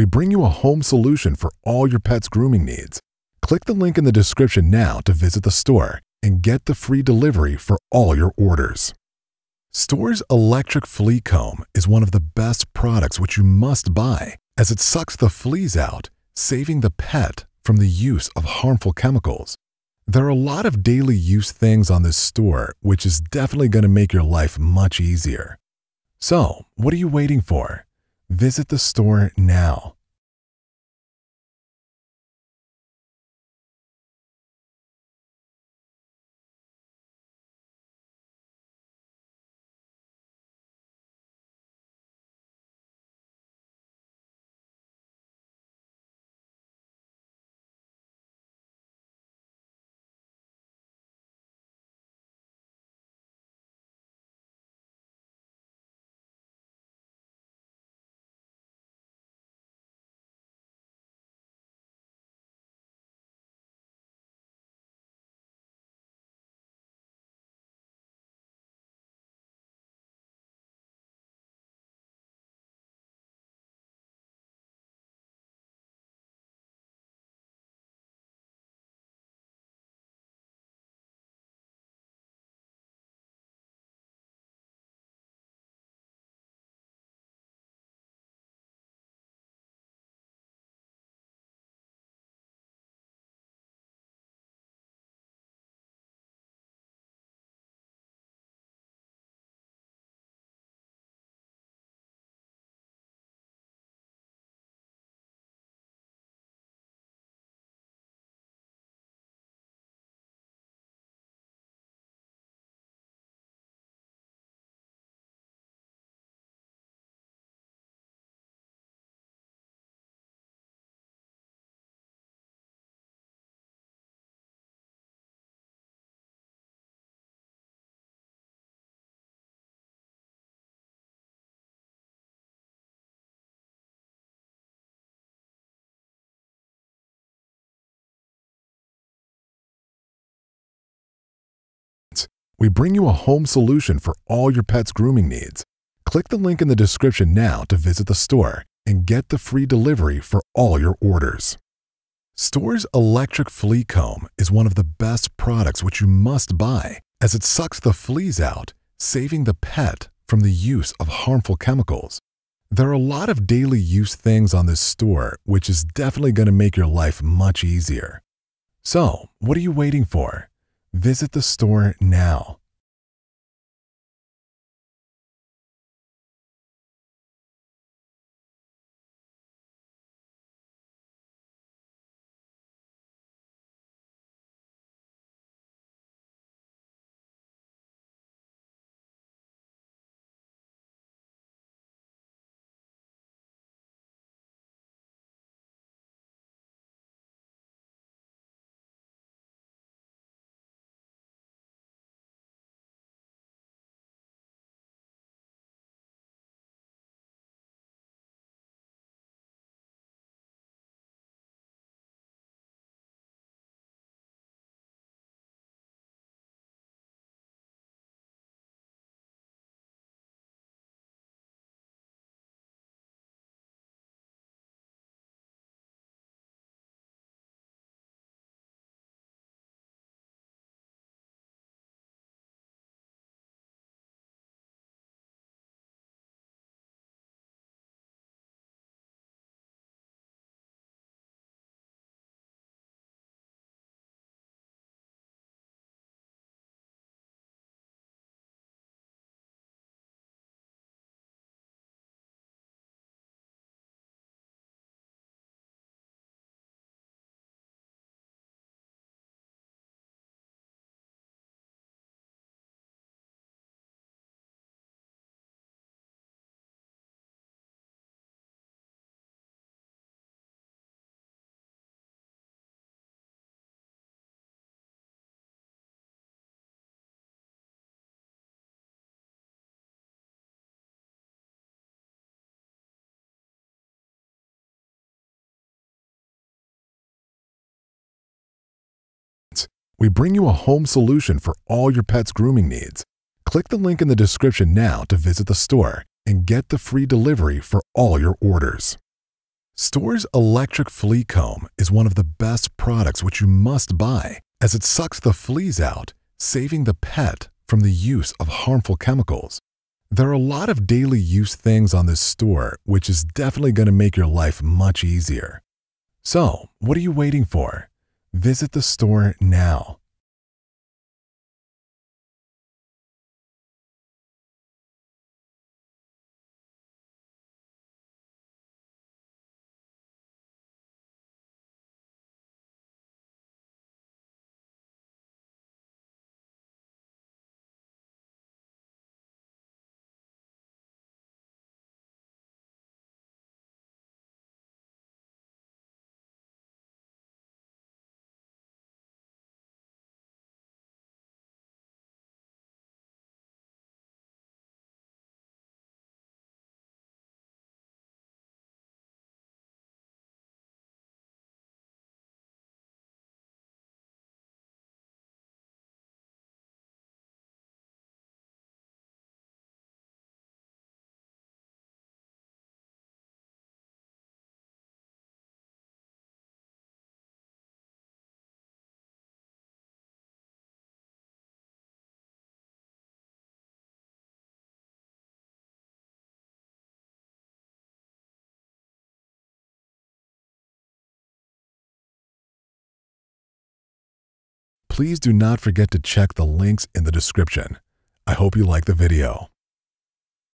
we bring you a home solution for all your pet's grooming needs. Click the link in the description now to visit the store and get the free delivery for all your orders. Store's electric flea comb is one of the best products which you must buy as it sucks the fleas out, saving the pet from the use of harmful chemicals. There are a lot of daily use things on this store which is definitely going to make your life much easier. So, what are you waiting for? Visit the store now. We bring you a home solution for all your pet's grooming needs. Click the link in the description now to visit the store and get the free delivery for all your orders. Store's electric flea comb is one of the best products which you must buy as it sucks the fleas out, saving the pet from the use of harmful chemicals. There are a lot of daily use things on this store which is definitely going to make your life much easier. So, what are you waiting for? Visit the store now. We bring you a home solution for all your pet's grooming needs. Click the link in the description now to visit the store and get the free delivery for all your orders. Store's electric flea comb is one of the best products which you must buy as it sucks the fleas out, saving the pet from the use of harmful chemicals. There are a lot of daily use things on this store which is definitely going to make your life much easier. So, what are you waiting for? Visit the store now. Please do not forget to check the links in the description. I hope you like the video.